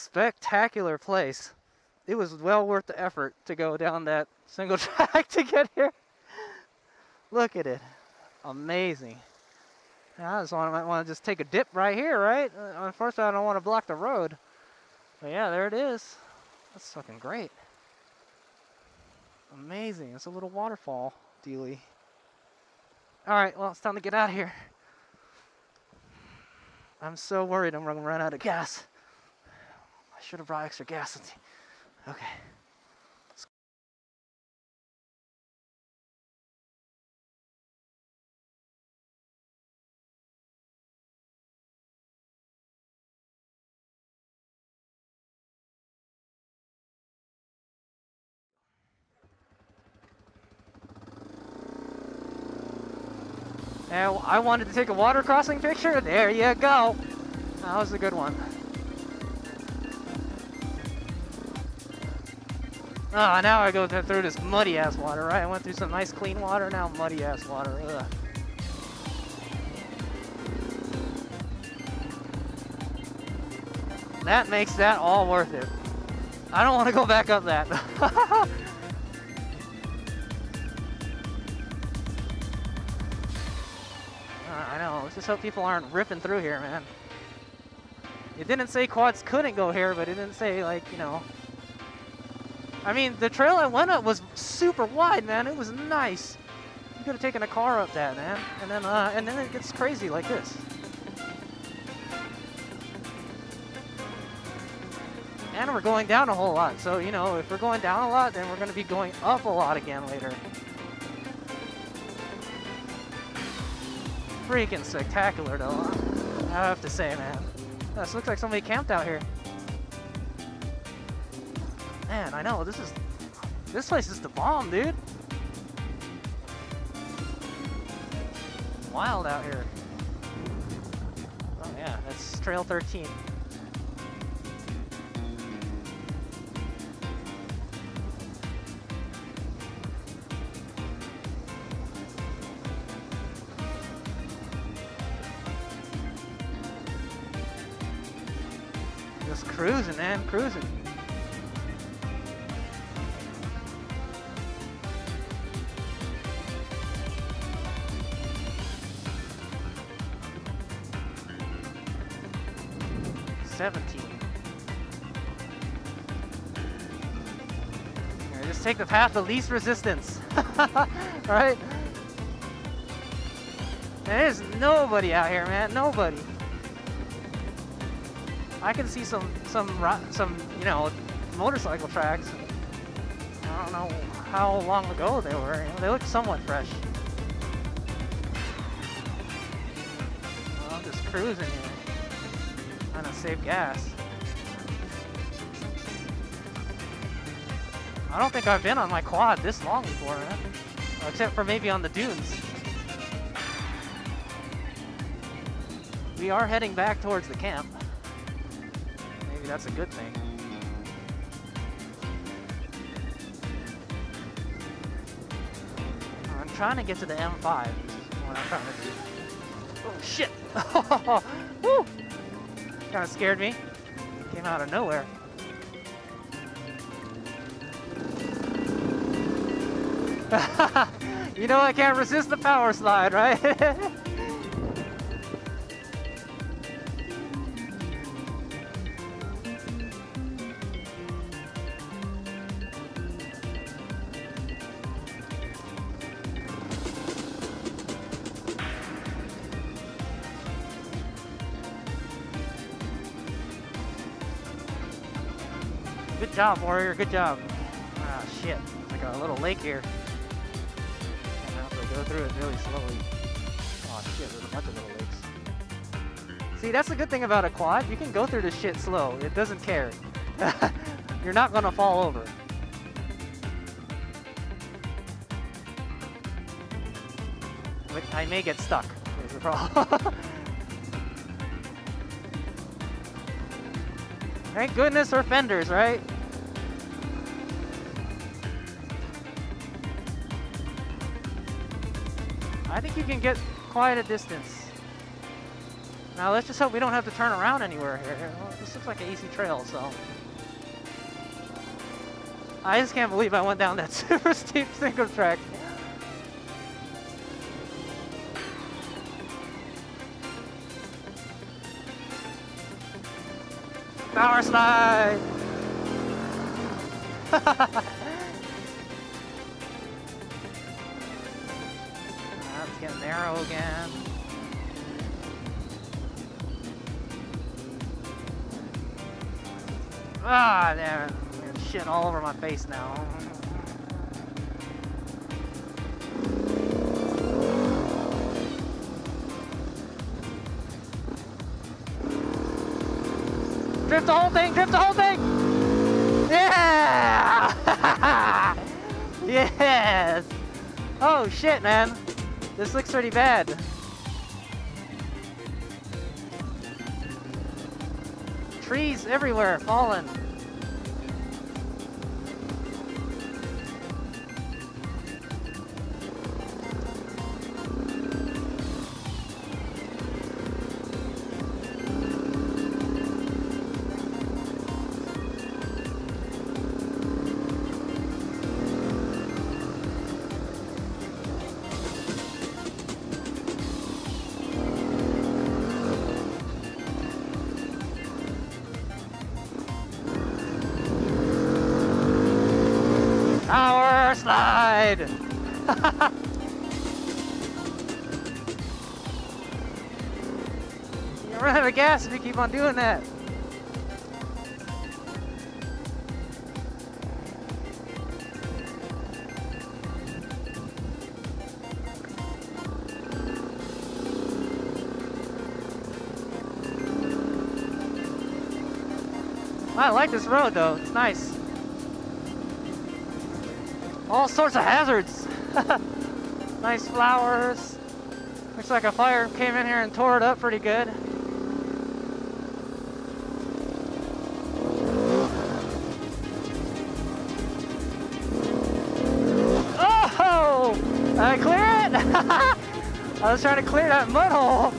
spectacular place. It was well worth the effort to go down that single track to get here. Look at it. Amazing. I just want to, want to just take a dip right here, right? Uh, unfortunately, I don't want to block the road. But yeah, there it is. That's fucking great. Amazing. It's a little waterfall dealy. Alright, well, it's time to get out of here. I'm so worried I'm going to run out of gas. I should have brought extra gas. Okay. And I wanted to take a water crossing picture. There you go. That was a good one. Ah, now I go through this muddy ass water, right? I went through some nice clean water, now muddy ass water. Ugh. That makes that all worth it. I don't want to go back up that. I know, let's just hope people aren't ripping through here, man. It didn't say quads couldn't go here, but it didn't say, like, you know. I mean, the trail I went up was super wide, man. It was nice. You could have taken a car up that, man. And then, uh, and then it gets crazy like this. And we're going down a whole lot. So, you know, if we're going down a lot, then we're going to be going up a lot again later. freaking spectacular though. I have to say, man. This looks like somebody camped out here. Man, I know, this is... This place is the bomb, dude. Wild out here. Oh yeah, that's Trail 13. Just cruising, man, cruising. Path of least resistance. right? There's nobody out here, man. Nobody. I can see some some some you know motorcycle tracks. I don't know how long ago they were. They look somewhat fresh. Well, I'm just cruising here, to save gas. I don't think I've been on my quad this long before, man. Except for maybe on the dunes. We are heading back towards the camp Maybe that's a good thing. I'm trying to get to the M5. What I'm trying to do. Oh shit! Woo! Kind of scared me. Came out of nowhere. you know I can't resist the power slide, right? Good job, Warrior. Good job. Ah, shit. Like a little lake here. Through it really slowly. Oh, shit. There's a bunch of little lakes. See, that's the good thing about a quad. You can go through this shit slow. It doesn't care. You're not to fall over. I may get stuck, is the problem. Thank goodness for fenders, right? I think you can get quite a distance. Now let's just hope we don't have to turn around anywhere here. Well, this looks like an easy trail, so. I just can't believe I went down that super steep single track. Power slide! getting again. Ah, there. Shit all over my face now. Drift the whole thing, drift the whole thing! Yeah! yes! Oh shit, man. This looks pretty bad. Trees everywhere, falling. If you keep on doing that. I like this road though, it's nice. All sorts of hazards. nice flowers. Looks like a fire came in here and tore it up pretty good. I was trying to clear that mud hole.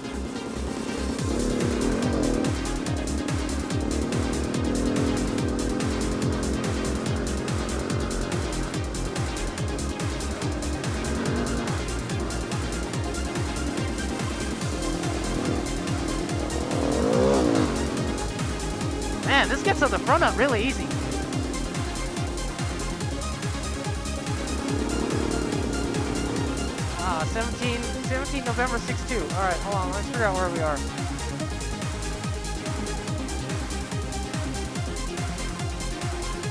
Man, this gets to the front up really easy. 17, 17 November 6-2. All right, hold on, let's figure out where we are.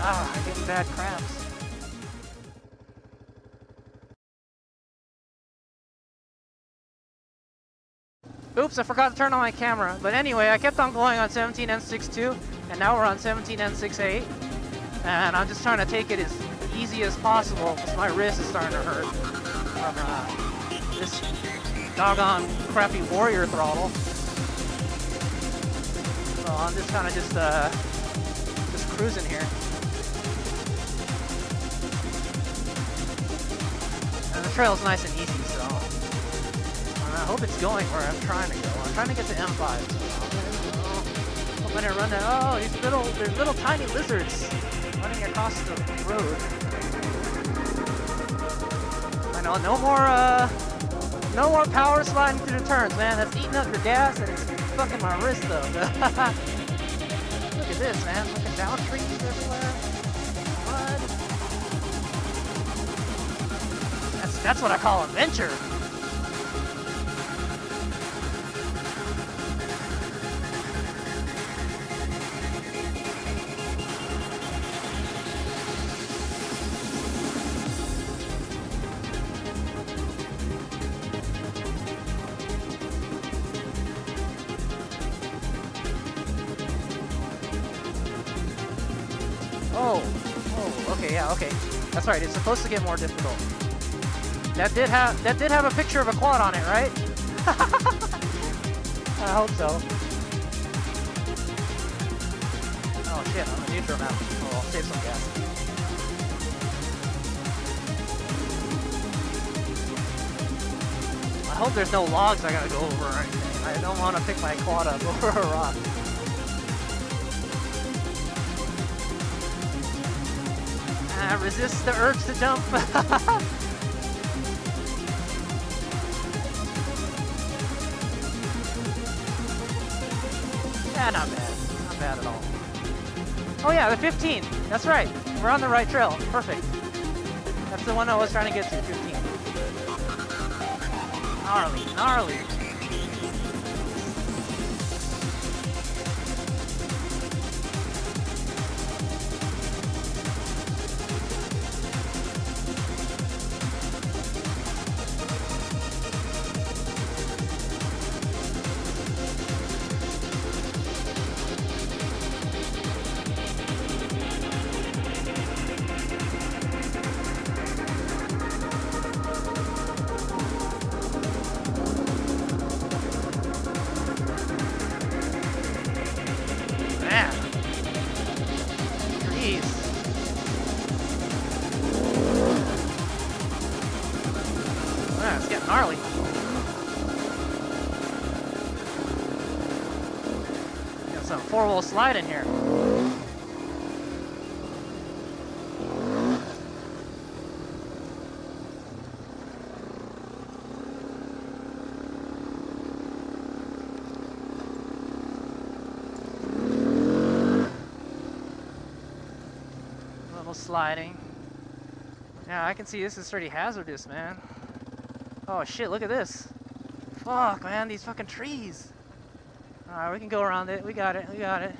Ah, getting bad cramps. Oops, I forgot to turn on my camera. But anyway, I kept on going on 17N62, and now we're on 17N68. And I'm just trying to take it as easy as possible, because my wrist is starting to hurt from uh, this doggone crappy warrior throttle. So I'm just kind of just, uh, just cruising here. And the trail's nice and easy, so I hope it's going where I'm trying to go. I'm trying to get to M5. I'm gonna run that. Oh, these little, there's little tiny lizards running across the road. I know, no more, uh, no more power sliding through the turns, man. That's eating up your gas and it's fucking my wrist though. Look at this, man. Looking down trees everywhere. Mud. That's, that's what I call adventure. Right. It's supposed to get more difficult. That did have that did have a picture of a quad on it, right? I hope so. Oh shit, I'm a neutral now. Oh, I'll save some gas. I hope there's no logs I gotta go over or anything. I don't want to pick my quad up over a rock. Resist the urge to jump. yeah, not bad. Not bad at all. Oh yeah, the 15. That's right. We're on the right trail. Perfect. That's the one I was trying to get to, 15. Gnarly, gnarly. Gnarly. Got some four-wheel slide in here. little sliding. Yeah, I can see this is pretty hazardous, man. Oh shit, look at this. Fuck, man, these fucking trees. Alright, we can go around it. We got it, we got it.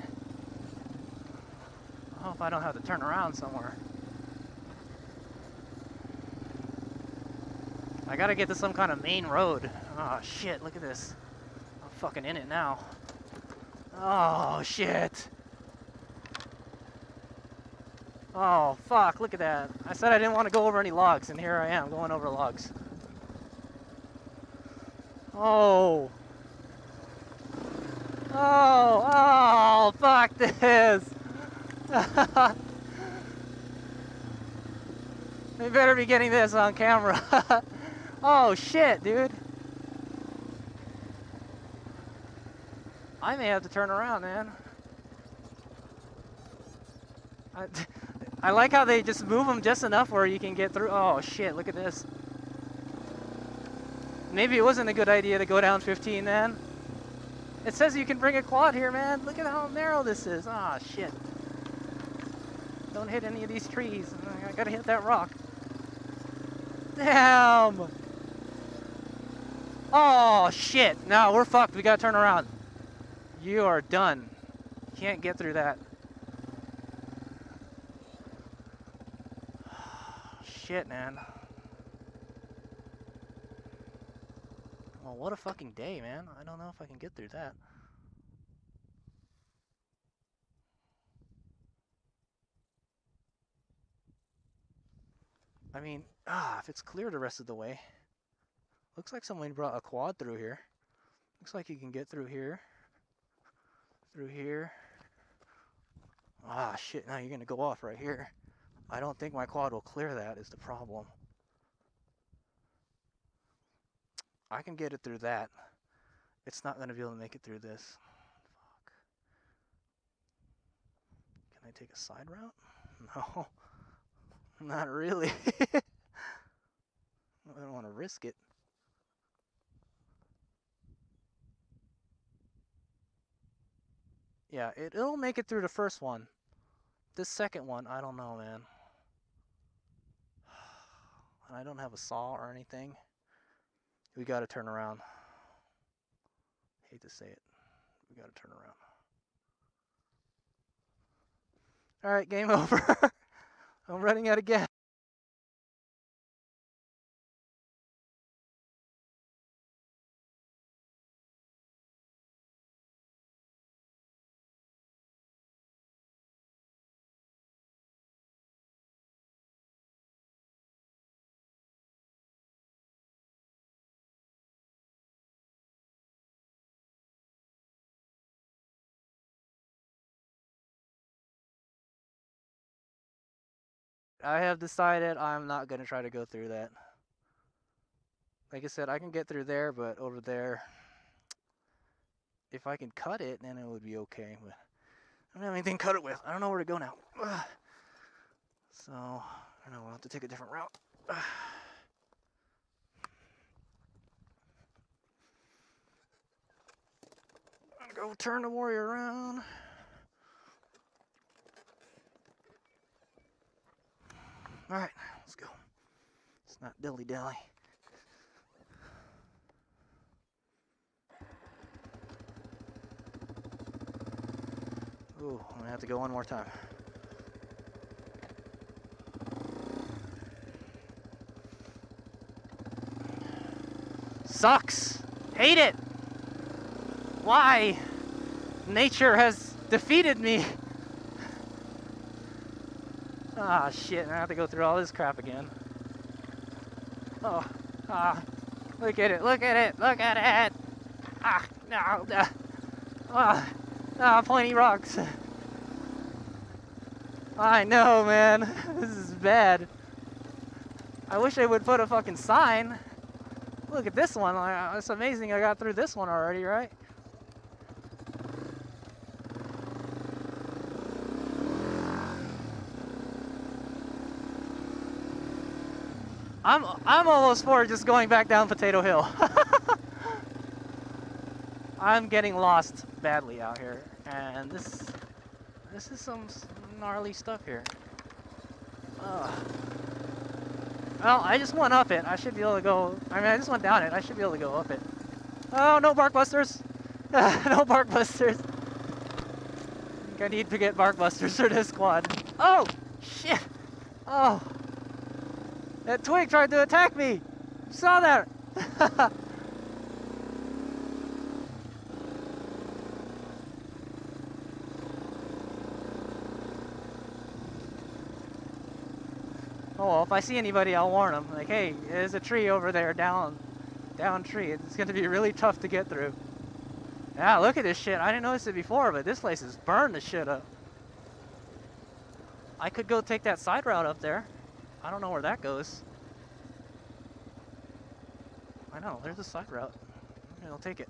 I hope I don't have to turn around somewhere. I gotta get to some kind of main road. Oh shit, look at this. I'm fucking in it now. Oh shit. Oh, fuck, look at that. I said I didn't want to go over any logs, and here I am, going over logs. Oh. Oh, oh, fuck this. we better be getting this on camera. oh, shit, dude. I may have to turn around, man. I, I like how they just move them just enough where you can get through. Oh shit, look at this. Maybe it wasn't a good idea to go down 15 then. It says you can bring a quad here, man. Look at how narrow this is. Ah, oh, shit. Don't hit any of these trees. I gotta hit that rock. Damn! Oh, shit. No, we're fucked. We gotta turn around. You are done. Can't get through that. shit, man. Well, what a fucking day, man. I don't know if I can get through that. I mean, ah, if it's clear the rest of the way. Looks like someone brought a quad through here. Looks like you can get through here. Through here. Ah, shit, now you're gonna go off right here. I don't think my quad will clear that is the problem. I can get it through that. It's not going to be able to make it through this. Fuck. Can I take a side route? No. Not really. I don't want to risk it. Yeah, it, it'll make it through the first one. This second one, I don't know, man. And I don't have a saw or anything. We gotta turn around. Hate to say it. We gotta turn around. Alright, game over. I'm running out of gas. I have decided I'm not going to try to go through that. like I said, I can get through there, but over there, if I can cut it, then it would be okay. But I don't have anything to cut it with. I don't know where to go now. So, I don't know, we'll have to take a different route. Go turn the warrior around. All right, let's go. It's not dilly dally. Ooh, I'm gonna have to go one more time. Sucks. Hate it. Why? Nature has defeated me. Ah, shit, I have to go through all this crap again. Oh, ah, look at it, look at it, look at it! Ah, no, ah, ah, pointy rocks. I know, man, this is bad. I wish they would put a fucking sign. Look at this one, it's amazing I got through this one already, right? I'm I'm almost for just going back down Potato Hill. I'm getting lost badly out here, and this this is some gnarly stuff here. Ugh. Well, I just went up it. I should be able to go. I mean, I just went down it. I should be able to go up it. Oh, no barkbusters. no barkbusters. I I need to get barkbusters for this squad. Oh, shit. Oh. That twig tried to attack me! Saw that! oh well, if I see anybody, I'll warn them. Like, hey, there's a tree over there, down, down tree. It's gonna be really tough to get through. Yeah, look at this shit. I didn't notice it before, but this place is burned the shit up. I could go take that side route up there. I don't know where that goes. I know, there's a side route. I'll take it.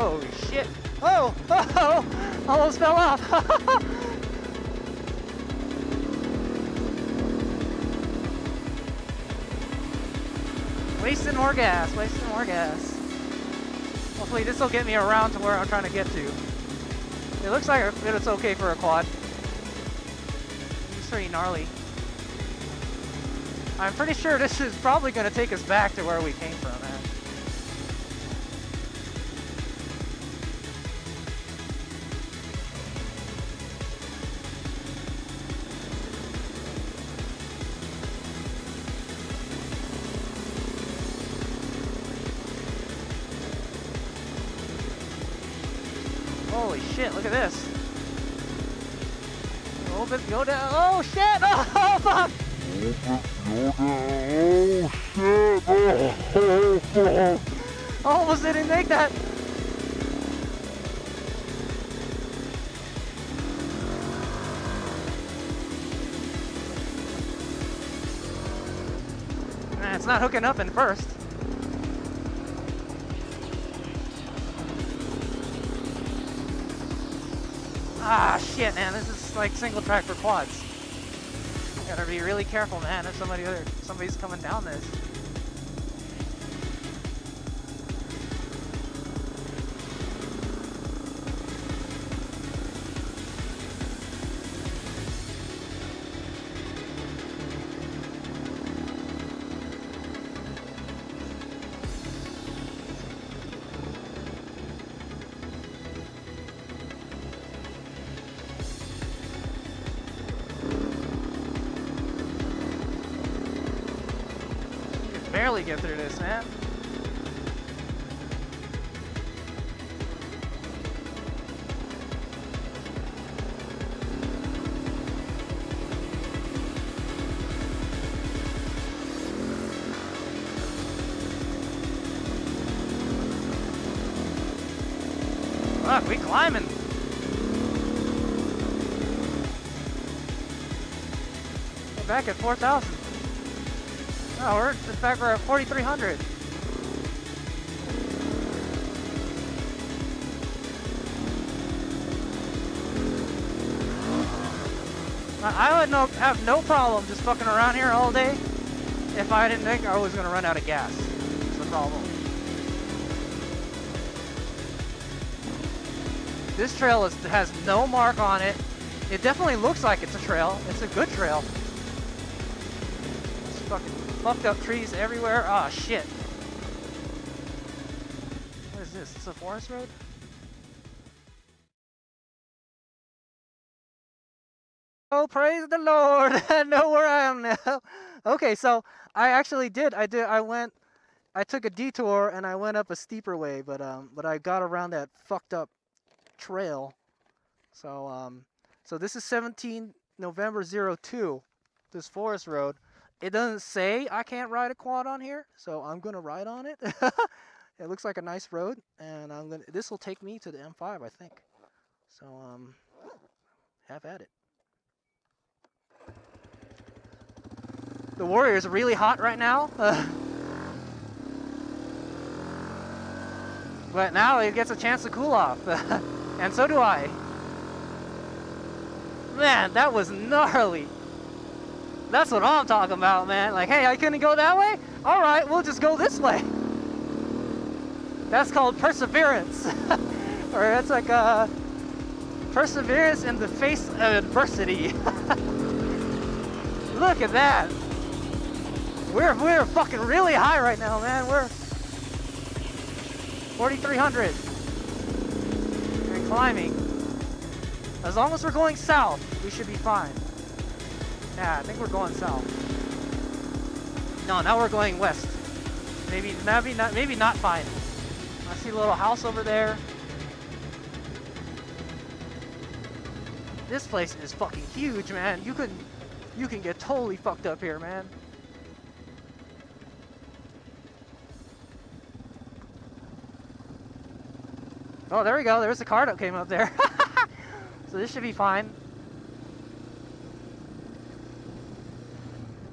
Oh shit! Oh! Oh! oh Almost fell off! wasting more gas, wasting more gas. Hopefully this will get me around to where I'm trying to get to. It looks like it's okay for a quad. It's pretty gnarly. I'm pretty sure this is probably going to take us back to where we came from. Go down. Oh shit! Oh, fuck! Oh shit! Oh, fuck! Almost didn't make that. Nah, it's not hooking up in first. Ah, shit, man. This is like single track for quads. You gotta be really careful, man, if somebody other, somebody's coming down this. Get through this. Look, we climbing. We're back at 4,000. Oh, we're, in fact, we're at 4,300. I would no, have no problem just fucking around here all day if I didn't think I was gonna run out of gas. That's the problem. This trail is, has no mark on it. It definitely looks like it's a trail. It's a good trail. It's fucking fucked up trees everywhere. Ah, oh, shit. What is this? It's a forest road? Oh, praise the Lord! I know where I am now. okay, so I actually did. I did. I went. I took a detour and I went up a steeper way, but um, but I got around that fucked up trail. So um, so this is 17 November 02. This forest road. It doesn't say I can't ride a quad on here, so I'm gonna ride on it. it looks like a nice road, and I'm gonna. This will take me to the M5, I think. So um, have at it. The Warrior's really hot right now. but now he gets a chance to cool off. and so do I. Man, that was gnarly. That's what I'm talking about, man. Like, hey, I couldn't go that way? All right, we'll just go this way. That's called perseverance. or it's like uh, perseverance in the face of adversity. Look at that. We're we're fucking really high right now, man. We're 4,300 and climbing. As long as we're going south, we should be fine. Yeah, I think we're going south. No, now we're going west. Maybe, maybe not, maybe not fine. I see a little house over there. This place is fucking huge, man. You can, you can get totally fucked up here, man. Oh, there we go. There's a car that came up there. so this should be fine.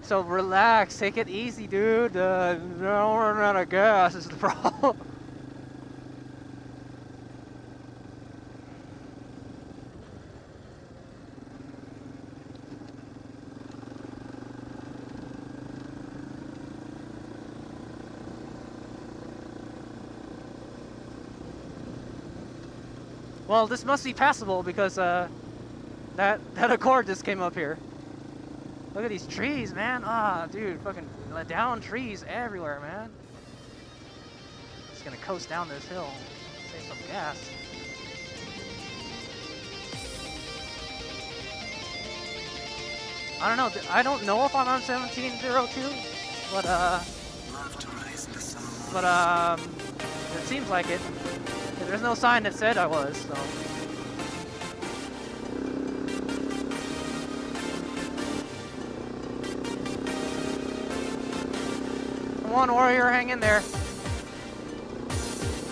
So relax, take it easy, dude. Uh, don't run out of gas is the problem. Well, this must be passable because uh, that that Accord just came up here. Look at these trees, man. Ah, oh, dude, fucking down trees everywhere, man. Just gonna coast down this hill, save some gas. I don't know. I don't know if I'm on 1702, but uh, but um, it seems like it. There's no sign that said I was, so. Come on, Warrior, hang in there.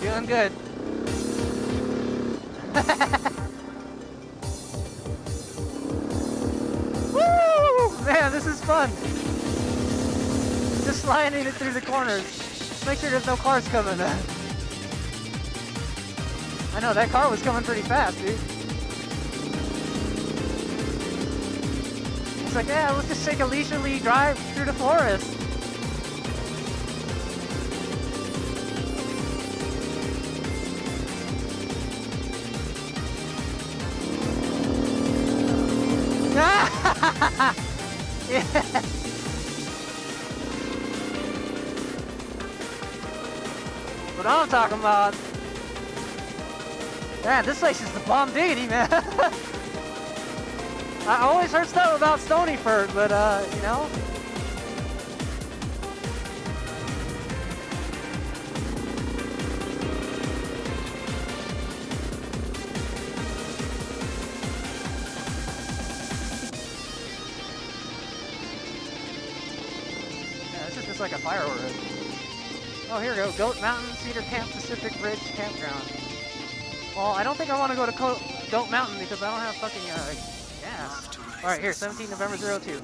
Feeling good. Woo! Man, this is fun. Just sliding it through the corners. Just make sure there's no cars coming. I know, that car was coming pretty fast, dude. It's like, yeah, let's just take a leisurely drive through the forest. Come on. Man, this place is the bomb diggity, man. I always heard stuff about Stonyford, but, uh, you know. Yeah, this is just like a fire order. Oh, here we go. Goat Mountain, Cedar Camp, Pacific Ridge Campground. Well, I don't think I want to go to Co Goat Mountain because I don't have fucking uh, gas. Alright, here, 17 November 02.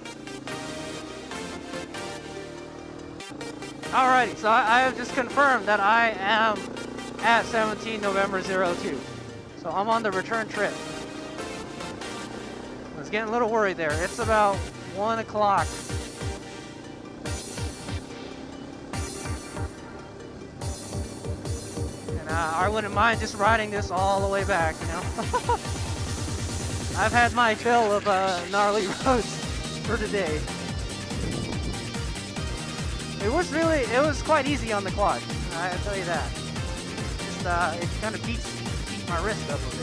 Alrighty, so I, I have just confirmed that I am at 17 November 02. So I'm on the return trip. I was getting a little worried there. It's about 1 o'clock. Uh, I wouldn't mind just riding this all the way back, you know? I've had my fill of uh, gnarly roads for today. It was really, it was quite easy on the quad. I'll tell you that. Just, uh, it kind of beats, beats my wrist up a bit.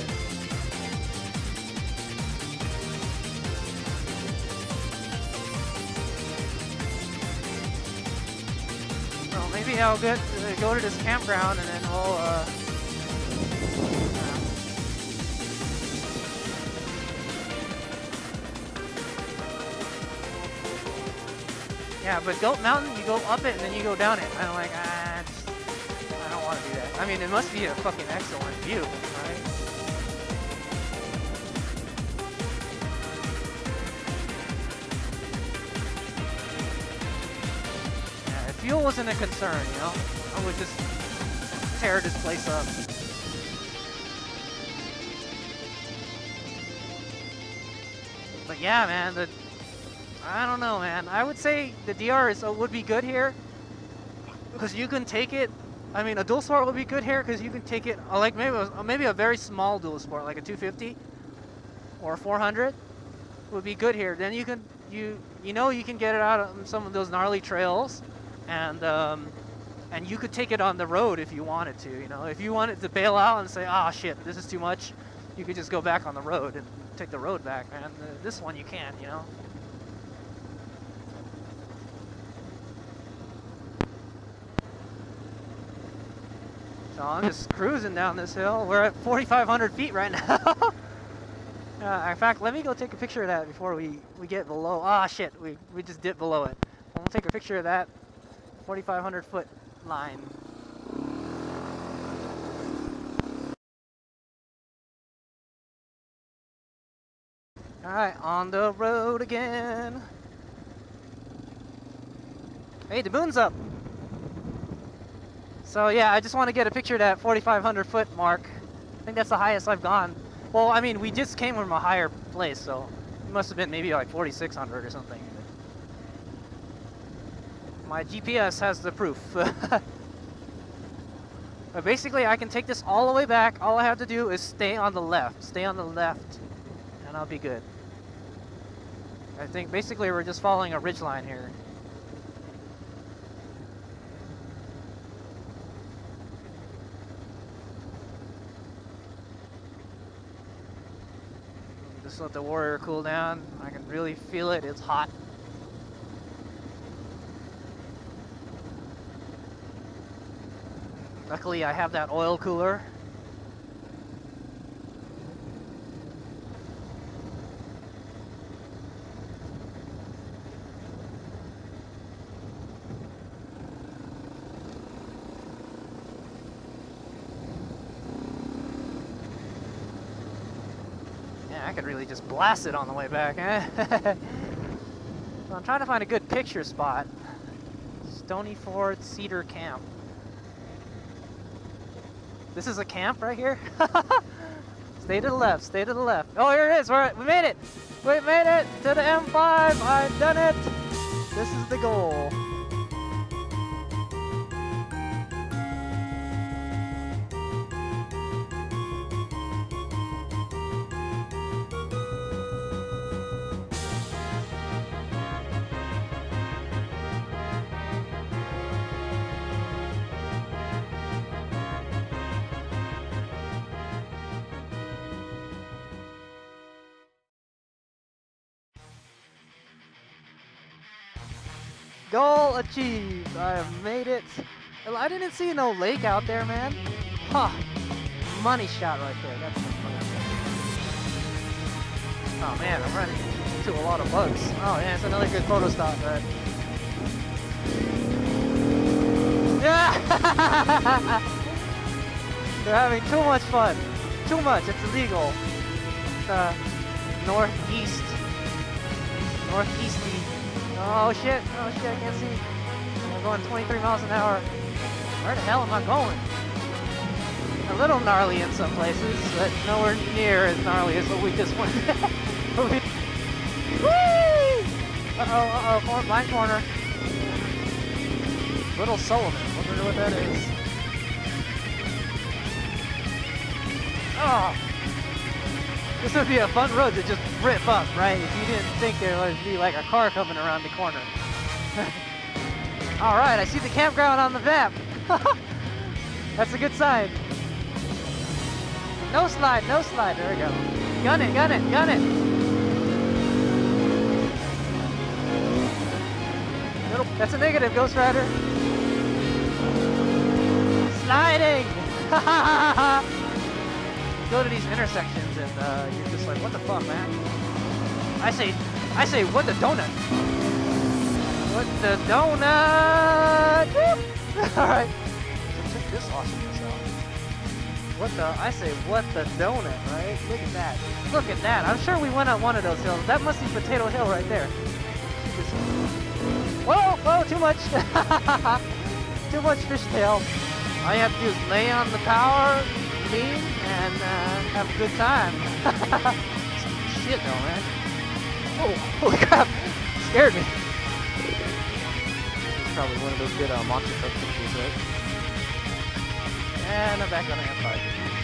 I'll uh, go to this campground and then we'll, uh, Yeah, but Goat Mountain, you go up it and then you go down it. I'm like, ah, I don't want to do that. I mean, it must be a fucking excellent view, fuel wasn't a concern, you know, I would just tear this place up. But yeah, man, the I don't know, man. I would say the DR is, uh, would be good here because you can take it. I mean, a dual sport would be good here because you can take it uh, like maybe a, maybe a very small dual sport, like a 250 or a 400, would be good here. Then you can you you know you can get it out on some of those gnarly trails, and um, and you could take it on the road if you wanted to. You know, if you wanted to bail out and say, ah, oh, shit, this is too much, you could just go back on the road and take the road back. And uh, this one you can't. You know. So I'm just cruising down this hill. We're at 4,500 feet right now. uh, in fact, let me go take a picture of that before we, we get below. Ah, shit, we, we just dipped below it. We'll take a picture of that 4,500 foot line. Alright, on the road again. Hey, the moon's up. So yeah, I just want to get a picture of that 4,500 foot mark. I think that's the highest I've gone. Well, I mean, we just came from a higher place, so it must have been maybe like 4,600 or something. My GPS has the proof. but basically, I can take this all the way back. All I have to do is stay on the left. Stay on the left, and I'll be good. I think basically we're just following a ridge line here. Just let the warrior cool down. I can really feel it. It's hot. Luckily, I have that oil cooler. Yeah, I could really just blast it on the way back, eh? so I'm trying to find a good picture spot. Stony Ford Cedar Camp. This is a camp right here? stay to the left, stay to the left. Oh, here it is, We're, we made it! We made it to the M5, I've done it! This is the goal. Achieved. I have made it. I didn't see no lake out there, man. Huh. Money shot right there. That's funny. Oh man, I'm running into a lot of bugs. Oh yeah, it's another good photo stop? Yeah! They're having too much fun. Too much. It's illegal. Uh, northeast. Northeasty. Oh shit. Oh shit. I can't see. I'm going 23 miles an hour. Where the hell am I going? A little gnarly in some places, but nowhere near as gnarly as what we just went. Whee! Uh-oh, uh-oh, cor blind corner. Little Sullivan, wonder what that is. Oh! This would be a fun road to just rip up, right? If you didn't think there would be like a car coming around the corner. Alright, I see the campground on the map. That's a good sign. No slide, no slide. There we go. Gun it, gun it, gun it. That's a negative, Ghost Rider. Sliding! Go to these intersections and uh, you're just like, what the fuck, man? I say, I say, what the donut? What the donut? All right. Check this awesomeness out. What the? I say, what the donut, right? Look at that. Look at that. I'm sure we went up one of those hills. That must be Potato Hill right there. Whoa, whoa, too much. too much fishtail. All you have to do is lay on the power beam and uh, have a good time. Shit though, man. Oh, holy crap. Scared me. Probably one of those good uh, monster truck pictures, right? And I'm back on the Empire.